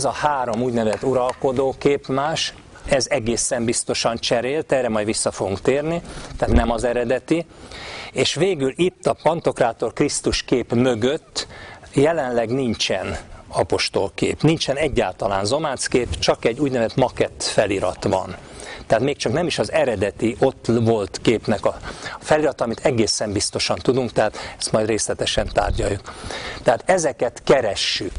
ez a három úgynevezett uralkodó képmás, ez egészen biztosan cserélt, erre majd vissza fogunk térni, tehát nem az eredeti. És végül itt a Pantokrátor Krisztus kép mögött jelenleg nincsen apostolkép, nincsen egyáltalán zomáckép, csak egy úgynevezett makett felirat van. Tehát még csak nem is az eredeti, ott volt képnek a felirat, amit egészen biztosan tudunk, tehát ezt majd részletesen tárgyaljuk. Tehát ezeket keressük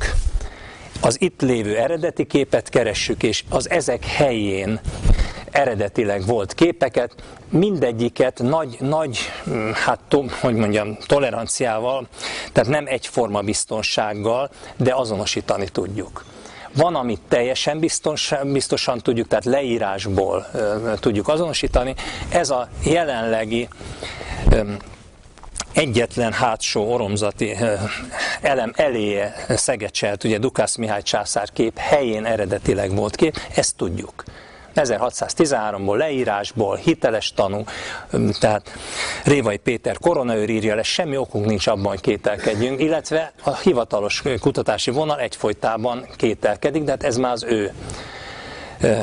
az itt lévő eredeti képet keressük, és az ezek helyén eredetileg volt képeket, mindegyiket nagy, nagy hát to, hogy mondjam, toleranciával, tehát nem egyforma biztonsággal, de azonosítani tudjuk. Van, amit teljesen biztosan, biztosan tudjuk, tehát leírásból ö, tudjuk azonosítani. Ez a jelenlegi ö, egyetlen hátsó oromzati elem eléje szegecselt, ugye Dukász Mihály császár kép helyén eredetileg volt kép, ezt tudjuk. 1613-ból leírásból, hiteles tanú, tehát Révai Péter koronaőr írja le, semmi okunk nincs abban, hogy kételkedjünk, illetve a hivatalos kutatási vonal egyfolytában kételkedik, de hát ez már az ő,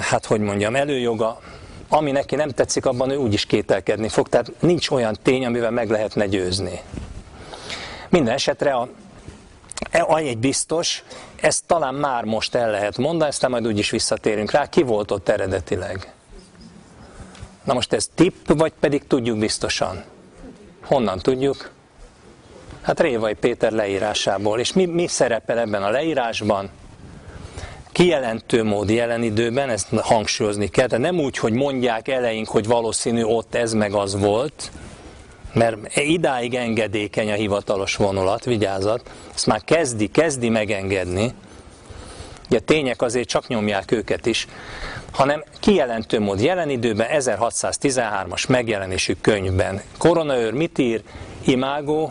hát hogy mondjam, előjoga, ami neki nem tetszik, abban ő úgyis kételkedni fog, tehát nincs olyan tény, amivel meg lehetne győzni. Minden esetre a, e, egy biztos, ezt talán már most el lehet mondani, aztán majd úgyis visszatérünk rá, ki volt ott eredetileg. Na most ez tipp, vagy pedig tudjuk biztosan? Honnan tudjuk? Hát Révai Péter leírásából. És mi, mi szerepel ebben a leírásban? Kijelentő mód jelen időben, ezt hangsúlyozni kell, tehát nem úgy, hogy mondják eleink, hogy valószínű ott ez meg az volt, mert idáig engedékeny a hivatalos vonulat, vigyázat, ezt már kezdi, kezdi megengedni, ugye tények azért csak nyomják őket is, hanem kijelentő mód jelen időben 1613-as megjelenésű könyvben. Koronaőr mit ír? Imago,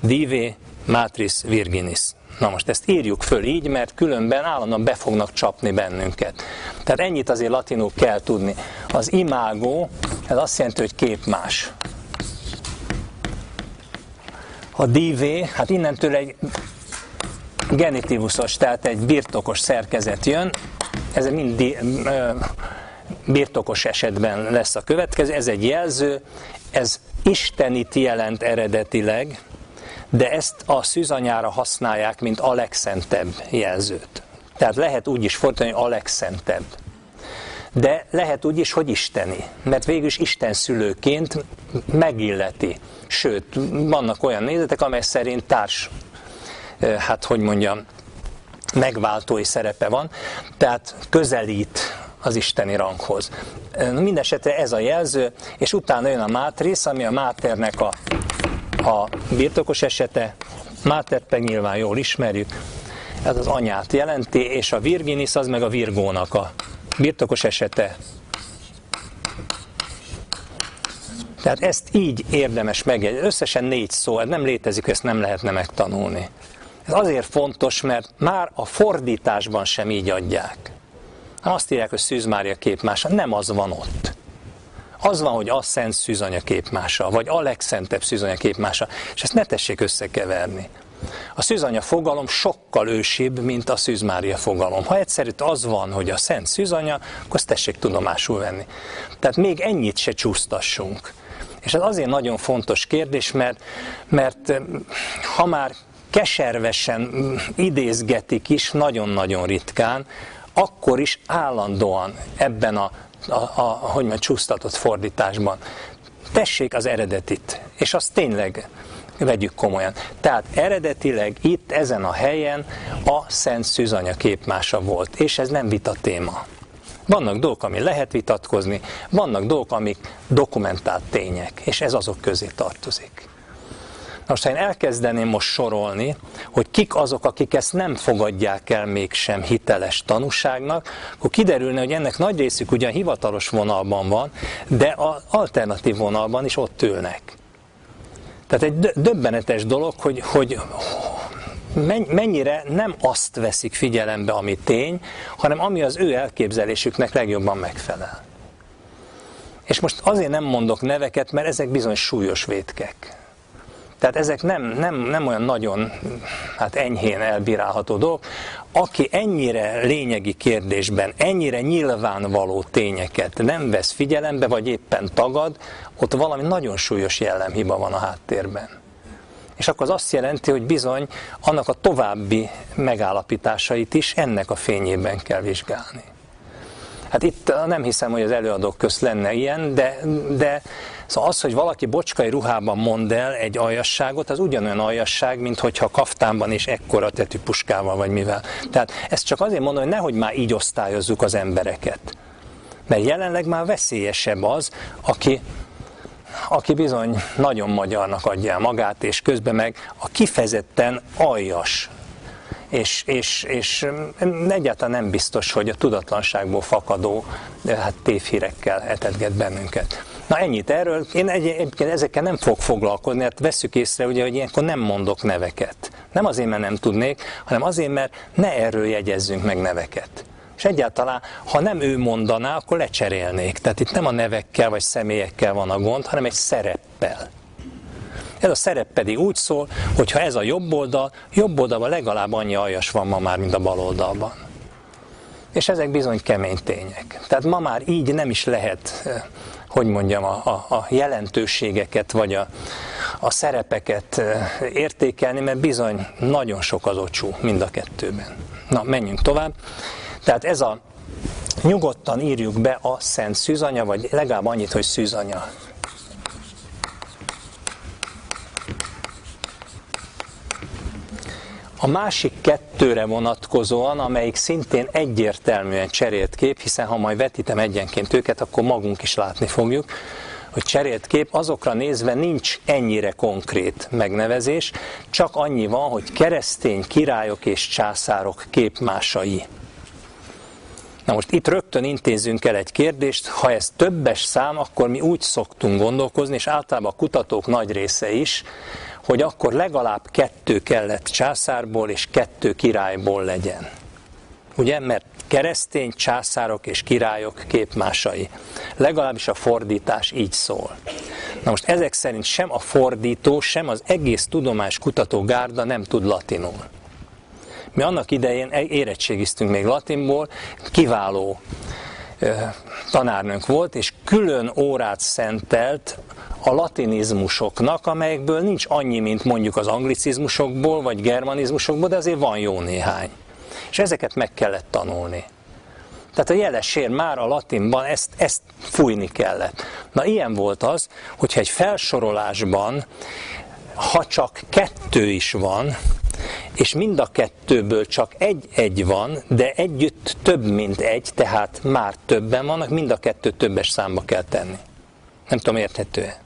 dive, matris virginis. Na most ezt írjuk föl így, mert különben állandóan be fognak csapni bennünket. Tehát ennyit azért latinul kell tudni. Az imágó, ez azt jelenti, hogy képmás. A divé, hát innentől egy genitivusos, tehát egy birtokos szerkezet jön, ez mind birtokos esetben lesz a következő, ez egy jelző, ez istenit jelent eredetileg, de ezt a szűzanyára használják, mint a legszentebb jelzőt. Tehát lehet úgy is fordítani, hogy a legszentebb. De lehet úgy is, hogy isteni, mert végül is Isten szülőként megilleti. Sőt, vannak olyan nézetek, amely szerint társ, hát hogy mondjam, megváltói szerepe van, tehát közelít az isteni ranghoz. Mindenesetre ez a jelző, és utána jön a mátrisz, ami a máternek a a birtokos esete, Mátert meg nyilván jól ismerjük, ez az anyát jelenti, és a Virginis az meg a Virgónak a birtokos esete. Tehát ezt így érdemes megjegyezni. Összesen négy szó, ez nem létezik, ezt nem lehetne megtanulni. Ez azért fontos, mert már a fordításban sem így adják. Azt írják, hogy Szűz Mária képmása, nem az van ott. Az van, hogy a szent szűzanya képmása, vagy a legszentebb szűzanya képmása, és ezt ne tessék összekeverni. A szűzanya fogalom sokkal ősibb, mint a szűzmária fogalom. Ha egyszerű az van, hogy a szent szűzanya, akkor azt tessék tudomásul venni. Tehát még ennyit se csúsztassunk. És ez azért nagyon fontos kérdés, mert, mert ha már keservesen idézgetik is, nagyon-nagyon ritkán, akkor is állandóan ebben a a, a hogy mondjam, csúsztatott fordításban. Tessék az eredetit, és azt tényleg vegyük komolyan. Tehát eredetileg itt, ezen a helyen a Szent Szűzanya képmása volt, és ez nem vita téma. Vannak dolgok, ami lehet vitatkozni, vannak dolgok, amik dokumentált tények, és ez azok közé tartozik. Most, ha én elkezdeném most sorolni, hogy kik azok, akik ezt nem fogadják el mégsem hiteles tanúságnak, akkor kiderülne, hogy ennek nagy részük ugyan hivatalos vonalban van, de az alternatív vonalban is ott ülnek. Tehát egy döbbenetes dolog, hogy, hogy mennyire nem azt veszik figyelembe, ami tény, hanem ami az ő elképzelésüknek legjobban megfelel. És most azért nem mondok neveket, mert ezek bizony súlyos vétkek. Tehát ezek nem, nem, nem olyan nagyon hát enyhén elbírálható dolgok. Aki ennyire lényegi kérdésben, ennyire nyilvánvaló tényeket nem vesz figyelembe, vagy éppen tagad, ott valami nagyon súlyos jellemhiba van a háttérben. És akkor az azt jelenti, hogy bizony annak a további megállapításait is ennek a fényében kell vizsgálni. Hát itt nem hiszem, hogy az előadók közt lenne ilyen, de, de szóval az, hogy valaki bocskai ruhában mond el egy aljasságot, az ugyanolyan aljasság, mint hogyha kaftánban és ekkora tetű puskával vagy mivel. Tehát ezt csak azért mondom, hogy nehogy már így osztályozzuk az embereket. Mert jelenleg már veszélyesebb az, aki aki bizony nagyon magyarnak adja magát, és közben meg a kifejezetten aljas és, és, és egyáltalán nem biztos, hogy a tudatlanságból fakadó hát tévhírekkel etetget bennünket. Na ennyit erről, én egyébként ezekkel nem fog foglalkozni, mert veszük észre, ugye, hogy ilyenkor nem mondok neveket. Nem azért, mert nem tudnék, hanem azért, mert ne erről jegyezzünk meg neveket. És egyáltalán, ha nem ő mondaná, akkor lecserélnék. Tehát itt nem a nevekkel vagy személyekkel van a gond, hanem egy szereppel. Ez a szerep pedig úgy szól, hogy ha ez a jobb oldal, jobb oldalban legalább annyi aljas van ma már, mint a bal oldalban. És ezek bizony kemény tények. Tehát ma már így nem is lehet, eh, hogy mondjam, a, a, a jelentőségeket vagy a, a szerepeket értékelni, mert bizony nagyon sok az ocsú mind a kettőben. Na, menjünk tovább. Tehát ez a nyugodtan írjuk be a szent szűzanya, vagy legalább annyit, hogy szűzanya. A másik kettőre vonatkozóan, amelyik szintén egyértelműen cserélt kép, hiszen ha majd vetítem egyenként őket, akkor magunk is látni fogjuk, hogy cserélt kép, azokra nézve nincs ennyire konkrét megnevezés, csak annyi van, hogy keresztény királyok és császárok képmásai. Na most itt rögtön intézzünk el egy kérdést, ha ez többes szám, akkor mi úgy szoktunk gondolkozni, és általában a kutatók nagy része is, hogy akkor legalább kettő kellett császárból és kettő királyból legyen. Ugye, mert keresztény császárok és királyok képmásai. Legalábbis a fordítás így szól. Na most ezek szerint sem a fordító, sem az egész tudomás kutató gárda nem tud latinul. Mi annak idején érettségiztünk még latinból, kiváló tanárnőnk volt, és külön órát szentelt a latinizmusoknak, amelyekből nincs annyi, mint mondjuk az anglicizmusokból, vagy germanizmusokból, de azért van jó néhány. És ezeket meg kellett tanulni. Tehát a jelesér már a latinban ezt, ezt fújni kellett. Na ilyen volt az, hogyha egy felsorolásban, ha csak kettő is van, és mind a kettőből csak egy-egy van, de együtt több, mint egy, tehát már többen vannak, mind a kettő többes számba kell tenni. Nem tudom, érthető-e?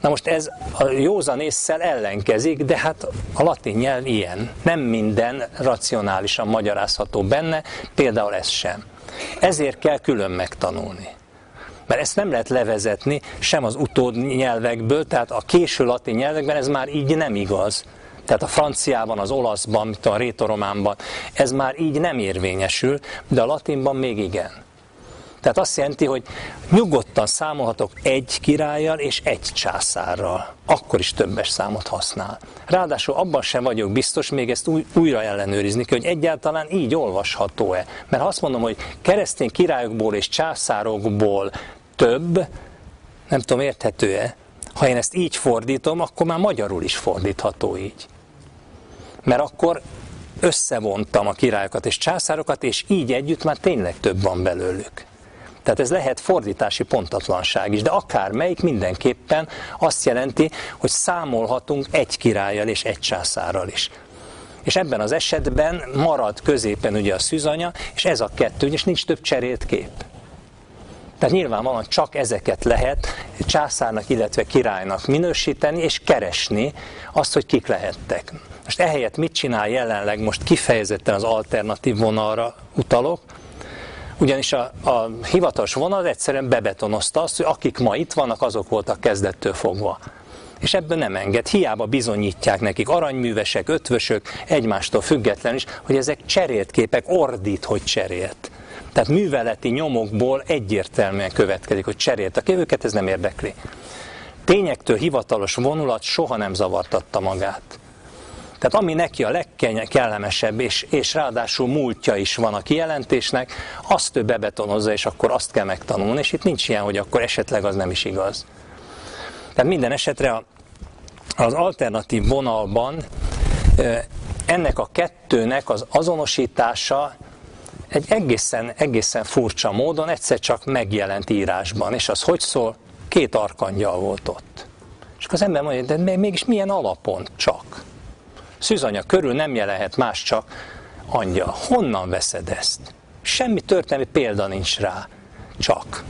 Na most ez a józan észszel ellenkezik, de hát a latin nyelv ilyen. Nem minden racionálisan magyarázható benne, például ez sem. Ezért kell külön megtanulni. Mert ezt nem lehet levezetni sem az utód nyelvekből, tehát a késő latin nyelvekben ez már így nem igaz. Tehát a franciában, az olaszban, a rétorománban, ez már így nem érvényesül, de a latinban még igen. Tehát azt jelenti, hogy nyugodtan számolhatok egy királlyal és egy császárral. Akkor is többes számot használ. Ráadásul abban sem vagyok biztos, még ezt új, újra ellenőrizni hogy egyáltalán így olvasható-e. Mert ha azt mondom, hogy keresztény királyokból és császárokból több, nem tudom, érthető-e? Ha én ezt így fordítom, akkor már magyarul is fordítható így. Mert akkor összevontam a királyokat és császárokat, és így együtt már tényleg több van belőlük. Tehát ez lehet fordítási pontatlanság is, de akármelyik mindenképpen azt jelenti, hogy számolhatunk egy királlyal és egy császárral is. És ebben az esetben marad középen ugye a szűzanya, és ez a kettő, és nincs több cserélt kép. Tehát nyilvánvalóan csak ezeket lehet császárnak, illetve királynak minősíteni, és keresni azt, hogy kik lehettek. Most ehelyett mit csinál jelenleg, most kifejezetten az alternatív vonalra utalok, ugyanis a, a hivatalos vonal egyszerűen bebetonozta azt, hogy akik ma itt vannak, azok voltak kezdettől fogva. És ebből nem enged. Hiába bizonyítják nekik aranyművesek, ötvösök, egymástól független is, hogy ezek cserélt képek, ordít, hogy cserélt. Tehát műveleti nyomokból egyértelműen következik, hogy cseréltek őket, ez nem érdekli. tényektől hivatalos vonulat soha nem zavartatta magát. Tehát ami neki a legkellemesebb, és, és ráadásul múltja is van a kijelentésnek, azt ő bebetonozza, és akkor azt kell megtanulni, és itt nincs ilyen, hogy akkor esetleg az nem is igaz. Tehát minden esetre az alternatív vonalban ennek a kettőnek az azonosítása egy egészen, egészen furcsa módon egyszer csak megjelent írásban. És az hogy szól? Két arkangyal volt ott. És akkor az ember mondja, de mégis milyen alapon csak? Szűzanya körül nem jelenhet más csak angyal. Honnan veszed ezt? Semmi történelmi példa nincs rá. Csak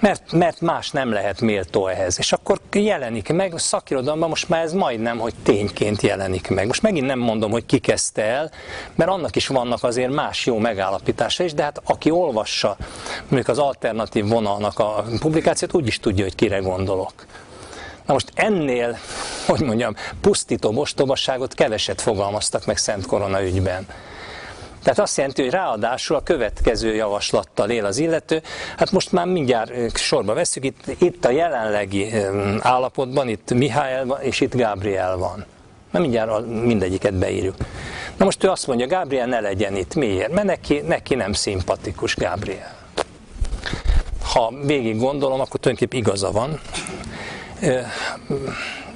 mert, mert más nem lehet méltó ehhez. És akkor jelenik meg, szakirodalomban most már ez majdnem, hogy tényként jelenik meg. Most megint nem mondom, hogy ki kezdte el, mert annak is vannak azért más jó megállapítása is, de hát aki olvassa mondjuk az alternatív vonalnak a publikációt, úgy is tudja, hogy kire gondolok. Na most ennél, hogy mondjam, pusztító bostobasságot keveset fogalmaztak meg Szent Korona ügyben. Tehát azt jelenti, hogy ráadásul a következő javaslattal él az illető. Hát most már mindjárt sorba veszük, itt, itt a jelenlegi állapotban, itt Mihály és itt Gabriel van. Na mindjárt mindegyiket beírjuk. Na most ő azt mondja, Gabriel ne legyen itt. Miért? Mert neki, neki nem szimpatikus Gabriel. Ha végig gondolom, akkor tulajdonképpen igaza van.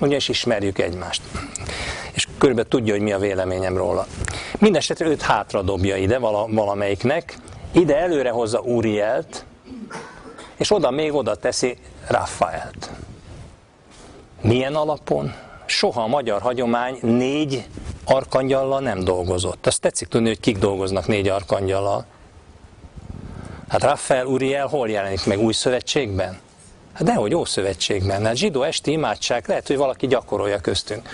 Ugyanis ismerjük egymást és körülbelül tudja, hogy mi a véleményem róla. Mindenesetre őt hátradobja ide valamelyiknek, ide előre hozza Urielt, és oda még oda teszi Raphaelt. Milyen alapon? Soha a magyar hagyomány négy arkangyallal nem dolgozott. Azt tetszik tudni, hogy kik dolgoznak négy arkangyallal. Hát Raphael, Uriel hol jelenik meg új szövetségben? Hát dehogy Ószövetségben. Hát zsidó esti imádság lehet, hogy valaki gyakorolja köztünk.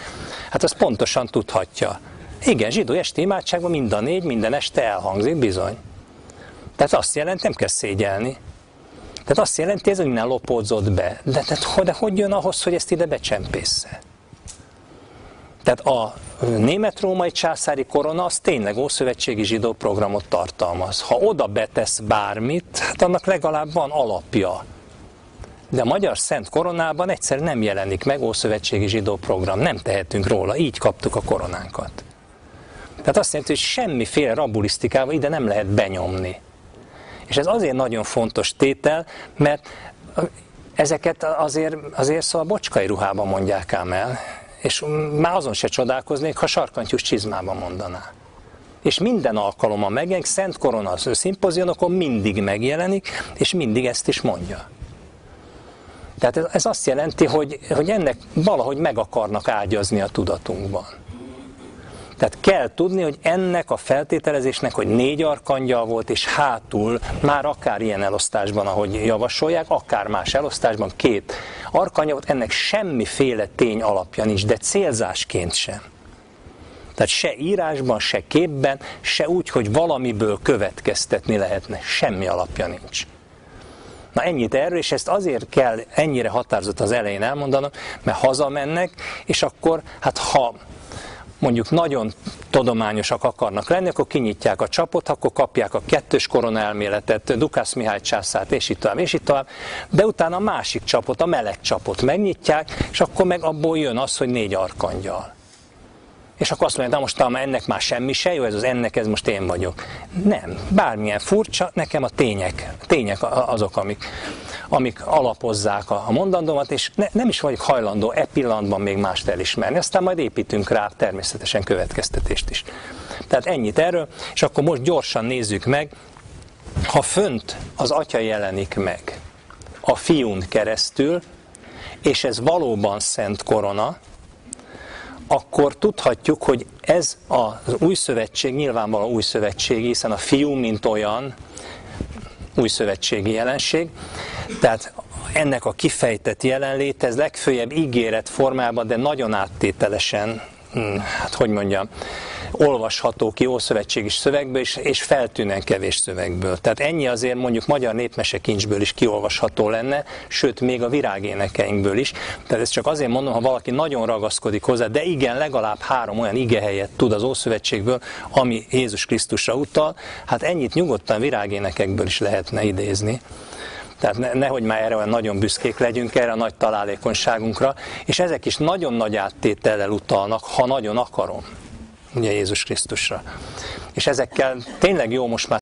Hát azt pontosan tudhatja. Igen, zsidó esti imádságban mind a négy, minden este elhangzik, bizony. Tehát azt jelenti, nem kell szégyelni. Tehát azt jelenti, ez, hogy nem lopódzott be. De, de, de hogy jön ahhoz, hogy ezt ide becsempésze? Tehát a német-római császári korona az tényleg ószövetségi zsidó programot tartalmaz. Ha oda betesz bármit, hát annak legalább van alapja de a magyar Szent Koronában egyszer nem jelenik meg Ószövetségi Zsidó program, nem tehetünk róla, így kaptuk a koronánkat. Tehát azt jelenti, hogy semmiféle rabulisztikával ide nem lehet benyomni. És ez azért nagyon fontos tétel, mert ezeket azért, azért szóval bocskai ruhában mondják ám el, és már azon se csodálkoznék, ha sarkantyús csizmában mondaná. És minden alkalommal megjelenik, Szent Korona az szimpozionokon mindig megjelenik, és mindig ezt is mondja. Tehát ez, azt jelenti, hogy, hogy ennek valahogy meg akarnak ágyazni a tudatunkban. Tehát kell tudni, hogy ennek a feltételezésnek, hogy négy arkangyal volt, és hátul már akár ilyen elosztásban, ahogy javasolják, akár más elosztásban két arkangyal volt, ennek semmiféle tény alapja nincs, de célzásként sem. Tehát se írásban, se képben, se úgy, hogy valamiből következtetni lehetne. Semmi alapja nincs. Na ennyit erről, és ezt azért kell ennyire határozott az elején elmondanom, mert hazamennek, és akkor, hát ha mondjuk nagyon tudományosak akarnak lenni, akkor kinyitják a csapot, akkor kapják a kettős korona elméletet, Dukász Mihály császát, és itt tovább, és itt tovább, de utána a másik csapot, a meleg csapot megnyitják, és akkor meg abból jön az, hogy négy arkangyal. És akkor azt mondja, na most talán ennek már semmi se jó, ez az ennek, ez most én vagyok. Nem, bármilyen furcsa, nekem a tények, tények azok, amik, amik alapozzák a, a mondandómat, és ne, nem is vagyok hajlandó e pillanatban még mást elismerni. Aztán majd építünk rá természetesen következtetést is. Tehát ennyit erről, és akkor most gyorsan nézzük meg, ha fönt az atya jelenik meg a fiún keresztül, és ez valóban szent korona, akkor tudhatjuk, hogy ez az új szövetség nyilvánvalóan új szövetség, hiszen a fiú, mint olyan, új szövetségi jelenség. Tehát ennek a kifejtett jelenlét, ez legfőjebb ígéret formában, de nagyon áttételesen, hm, hát hogy mondjam, olvasható ki ószövetségi szövegből, és, és feltűnően kevés szövegből. Tehát ennyi azért mondjuk magyar népmese kincsből is kiolvasható lenne, sőt még a virágénekeinkből is. Tehát ezt csak azért mondom, ha valaki nagyon ragaszkodik hozzá, de igen, legalább három olyan igehelyet tud az Ószövetségből, ami Jézus Krisztusra utal, hát ennyit nyugodtan virágénekekből is lehetne idézni. Tehát ne, nehogy már erre olyan nagyon büszkék legyünk, erre a nagy találékonyságunkra, és ezek is nagyon nagy áttétellel utalnak, ha nagyon akarom ugye Jézus Krisztusra. És ezekkel tényleg jó most már